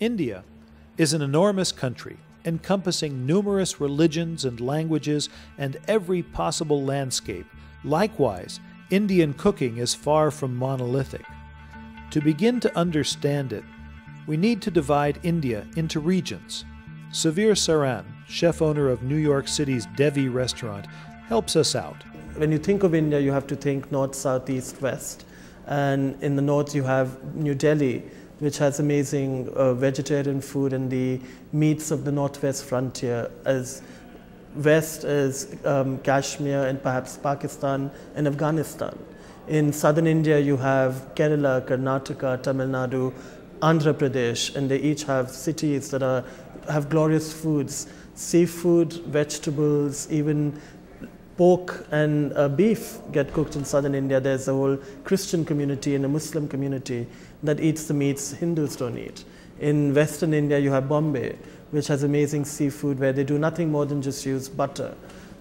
India is an enormous country encompassing numerous religions and languages and every possible landscape. Likewise, Indian cooking is far from monolithic. To begin to understand it, we need to divide India into regions. Suvir Saran, chef owner of New York City's Devi restaurant, helps us out. When you think of India, you have to think north, south, east, west. And in the north, you have New Delhi, which has amazing uh, vegetarian food and the meats of the northwest frontier. As west is um, Kashmir and perhaps Pakistan and Afghanistan. In southern India, you have Kerala, Karnataka, Tamil Nadu, Andhra Pradesh, and they each have cities that are, have glorious foods seafood, vegetables, even pork and uh, beef get cooked in southern India. There's a whole Christian community and a Muslim community that eats the meats Hindus don't eat. In western India, you have Bombay, which has amazing seafood where they do nothing more than just use butter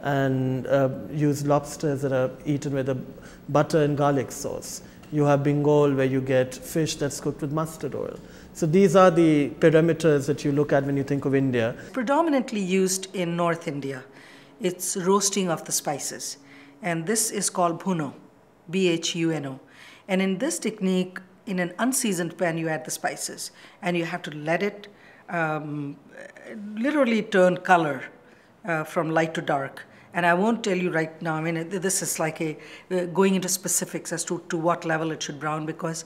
and uh, use lobsters that are eaten with a butter and garlic sauce. You have Bengal where you get fish that's cooked with mustard oil. So these are the parameters that you look at when you think of India. Predominantly used in North India. It's roasting of the spices. And this is called bhuno, B-H-U-N-O. And in this technique, in an unseasoned pan, you add the spices. And you have to let it um, literally turn color uh, from light to dark. And I won't tell you right now, I mean, this is like a, uh, going into specifics as to, to what level it should brown because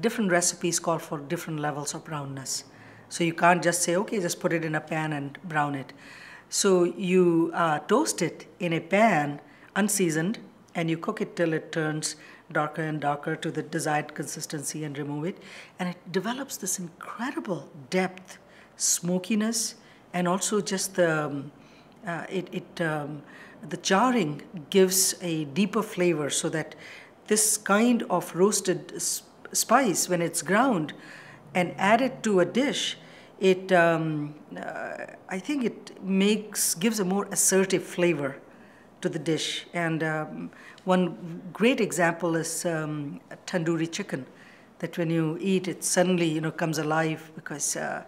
different recipes call for different levels of brownness. So you can't just say, okay, just put it in a pan and brown it. So you uh, toast it in a pan, unseasoned, and you cook it till it turns darker and darker to the desired consistency and remove it. And it develops this incredible depth, smokiness, and also just the, um, uh, it, it um, the charring gives a deeper flavor so that this kind of roasted spice, when it's ground and added to a dish, it um, uh, I think it makes gives a more assertive flavor to the dish. And um, one great example is um, tandoori chicken, that when you eat it, suddenly you know comes alive because uh,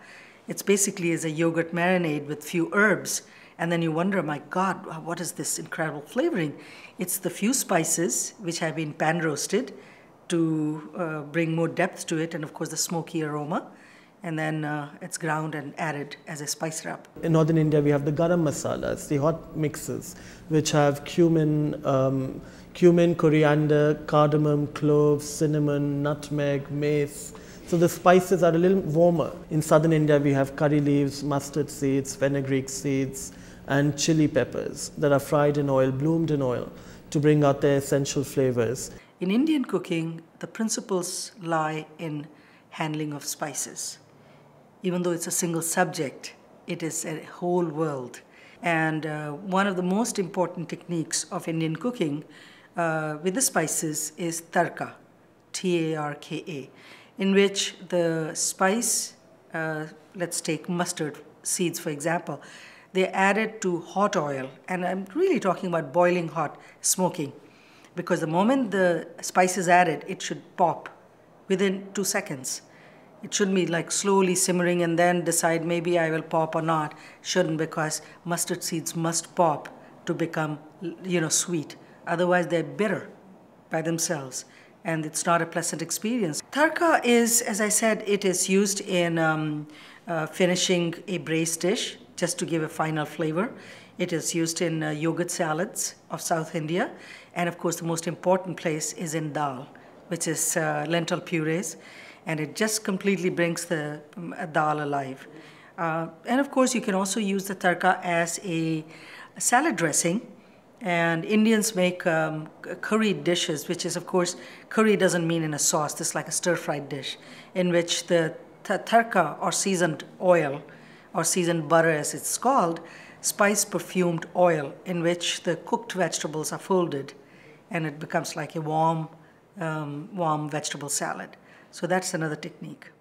it's basically as a yogurt marinade with few herbs and then you wonder, my God, what is this incredible flavoring? It's the few spices which have been pan roasted to uh, bring more depth to it, and of course the smoky aroma. And then uh, it's ground and added as a spice rub. In northern India, we have the garam masalas, the hot mixes, which have cumin, um, cumin, coriander, cardamom, cloves, cinnamon, nutmeg, mace. So the spices are a little warmer. In southern India, we have curry leaves, mustard seeds, fenugreek seeds, and chili peppers that are fried in oil, bloomed in oil, to bring out their essential flavors. In Indian cooking, the principles lie in handling of spices. Even though it's a single subject, it is a whole world. And uh, one of the most important techniques of Indian cooking uh, with the spices is tarka, T A R K A, in which the spice, uh, let's take mustard seeds for example, they add it to hot oil, and I'm really talking about boiling hot, smoking, because the moment the spice is added, it should pop within two seconds. It shouldn't be like slowly simmering and then decide maybe I will pop or not. Shouldn't because mustard seeds must pop to become, you know, sweet. Otherwise, they're bitter by themselves, and it's not a pleasant experience. Tarka is, as I said, it is used in um, uh, finishing a braised dish just to give a final flavor. It is used in uh, yogurt salads of South India. And of course, the most important place is in dal, which is uh, lentil purees. And it just completely brings the um, dal alive. Uh, and of course, you can also use the tarka as a, a salad dressing. And Indians make um, curry dishes, which is, of course, curry doesn't mean in a sauce. This is like a stir-fried dish, in which the tarka or seasoned oil or seasoned butter as it's called, spice perfumed oil in which the cooked vegetables are folded and it becomes like a warm, um, warm vegetable salad. So that's another technique.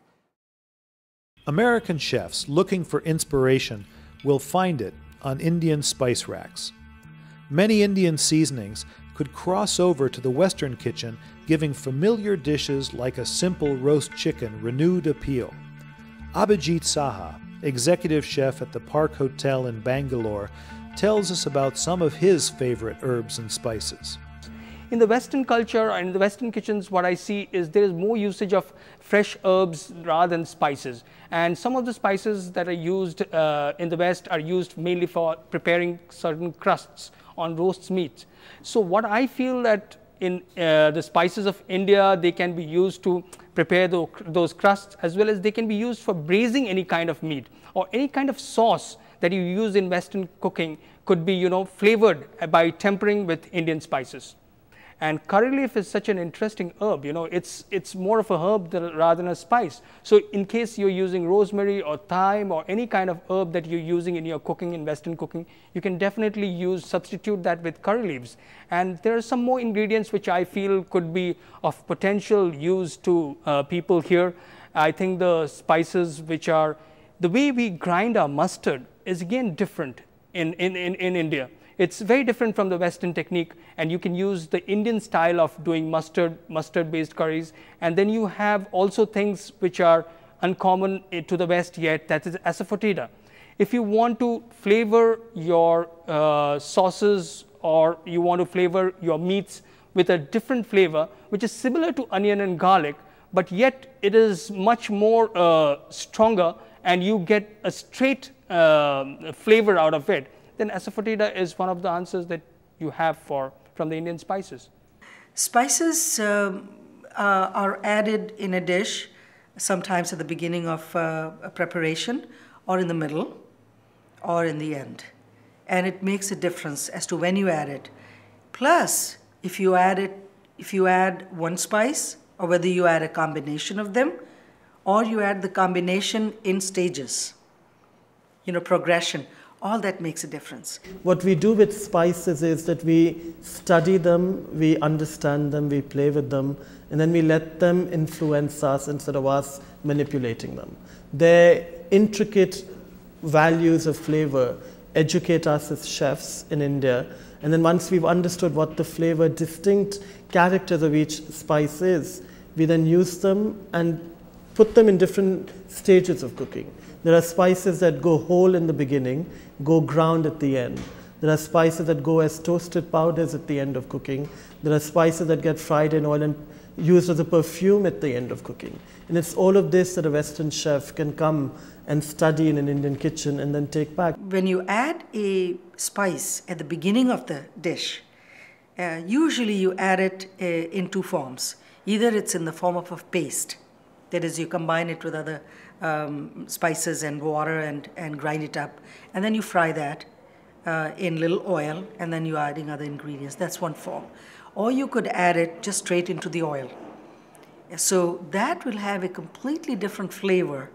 American chefs looking for inspiration will find it on Indian spice racks. Many Indian seasonings could cross over to the Western kitchen, giving familiar dishes like a simple roast chicken renewed appeal. Abhijit Saha, executive chef at the Park Hotel in Bangalore, tells us about some of his favorite herbs and spices. In the Western culture and in the Western kitchens, what I see is there is more usage of fresh herbs rather than spices. And some of the spices that are used uh, in the West are used mainly for preparing certain crusts on roast meat. So what I feel that in uh, the spices of India, they can be used to prepare the, those crusts as well as they can be used for braising any kind of meat or any kind of sauce that you use in Western cooking could be, you know, flavored by tempering with Indian spices. And curry leaf is such an interesting herb, you know, it's, it's more of a herb rather than a spice. So in case you're using rosemary or thyme or any kind of herb that you're using in your cooking, in Western cooking, you can definitely use, substitute that with curry leaves. And there are some more ingredients which I feel could be of potential use to uh, people here. I think the spices which are, the way we grind our mustard is again different in, in, in, in India. It's very different from the Western technique and you can use the Indian style of doing mustard, mustard based curries. And then you have also things which are uncommon to the West yet, that is asafoetida. If you want to flavor your uh, sauces or you want to flavor your meats with a different flavor, which is similar to onion and garlic, but yet it is much more uh, stronger and you get a straight uh, flavor out of it then asafoetida is one of the answers that you have for from the Indian spices. Spices um, uh, are added in a dish, sometimes at the beginning of uh, a preparation, or in the middle, or in the end. And it makes a difference as to when you add it. Plus, if you add it, if you add one spice, or whether you add a combination of them, or you add the combination in stages, you know, progression all that makes a difference. What we do with spices is that we study them, we understand them, we play with them, and then we let them influence us instead of us manipulating them. Their intricate values of flavor educate us as chefs in India. And then once we've understood what the flavor distinct characters of each spice is, we then use them and put them in different stages of cooking. There are spices that go whole in the beginning, go ground at the end. There are spices that go as toasted powders at the end of cooking. There are spices that get fried in oil and used as a perfume at the end of cooking. And it's all of this that a Western chef can come and study in an Indian kitchen and then take back. When you add a spice at the beginning of the dish, uh, usually you add it uh, in two forms. Either it's in the form of a paste, that is, you combine it with other um, spices and water and, and grind it up. And then you fry that uh, in little oil and then you're adding other ingredients. That's one form. Or you could add it just straight into the oil. So that will have a completely different flavor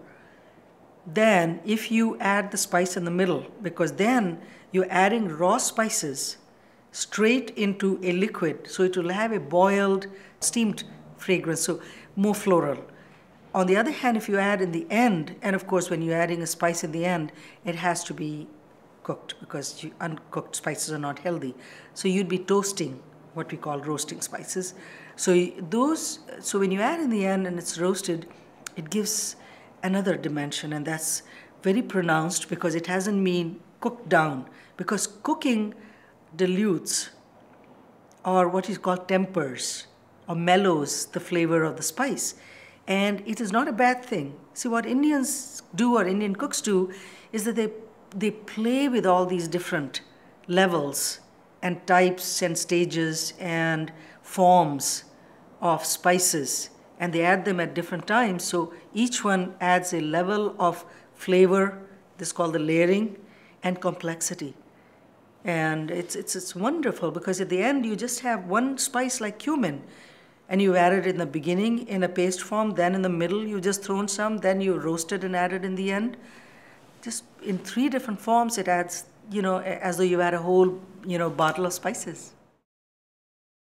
than if you add the spice in the middle, because then you're adding raw spices straight into a liquid. So it will have a boiled, steamed fragrance, so more floral. On the other hand, if you add in the end, and of course, when you're adding a spice in the end, it has to be cooked because uncooked spices are not healthy. So you'd be toasting what we call roasting spices. So those, so when you add in the end and it's roasted, it gives another dimension, and that's very pronounced because it hasn't been cooked down. Because cooking dilutes or what is called tempers or mellows the flavor of the spice. And it is not a bad thing. See, what Indians do or Indian cooks do is that they, they play with all these different levels and types and stages and forms of spices and they add them at different times. So each one adds a level of flavor, this is called the layering, and complexity. And it's, it's, it's wonderful because at the end you just have one spice like cumin and you add it in the beginning in a paste form, then in the middle you just thrown some, then you roast it and add it in the end. Just in three different forms, it adds, you know, as though you had a whole, you know, bottle of spices.